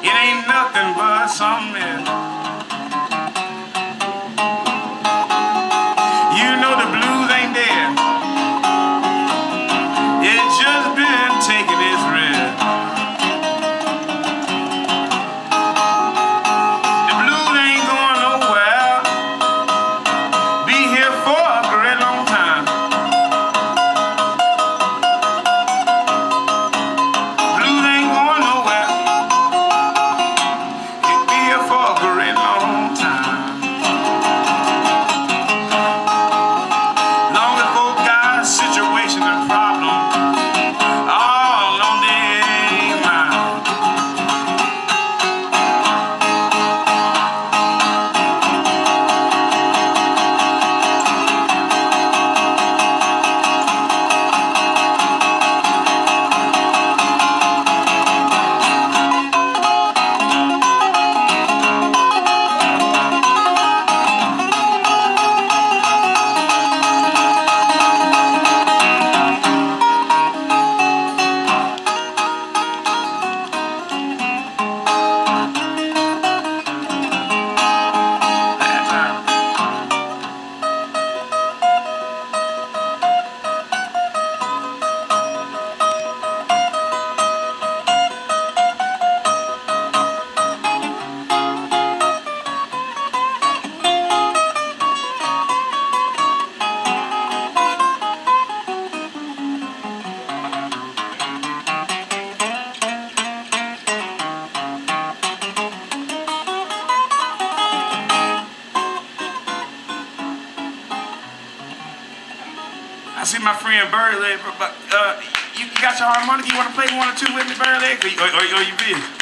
It ain't nothing but some men. You know the See my friend Birdleg, but uh, you got your harmonica. You want to play one or two with me, Birdleg, or, or, or you busy?